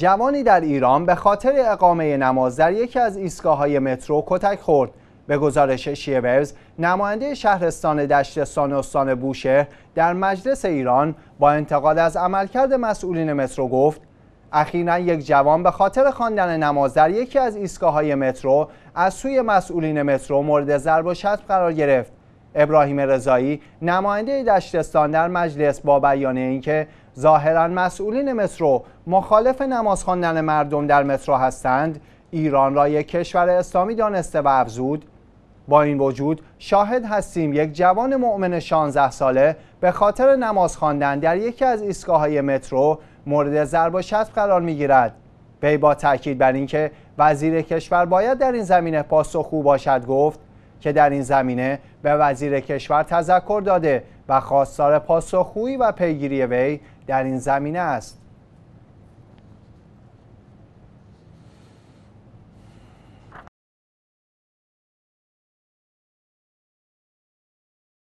جوانی در ایران به خاطر اقامه نماز در یکی از ایستگاه‌های مترو کتک خورد. به گزارش شیورز نماینده شهرستان دشتستان استان بوشهر در مجلس ایران با انتقاد از عملکرد مسئولین مترو گفت اخیرا یک جوان به خاطر خواندن نماز در یکی از ایستگاه‌های مترو از سوی مسئولین مترو مورد ضرب و شتم قرار گرفت ابراهیم رضایی نماینده دشتستان در مجلس با بیان اینکه ظاهرا مسئولین مترو مخالف نماز خواندن مردم در مترو هستند. ایران را یک کشور اسلامی دانسته و افزود. با این وجود شاهد هستیم یک جوان مؤمن 16 ساله به خاطر نماز خواندن در یکی از ایستگاه‌های مترو مورد ضرب و شتم قرار می‌گیرد. وی با تاکید بر اینکه وزیر کشور باید در این زمینه پاسخگو باشد گفت که در این زمینه به وزیر کشور تذکر داده و خواستار پاسخگویی و پیگیری وی در این زمینه است.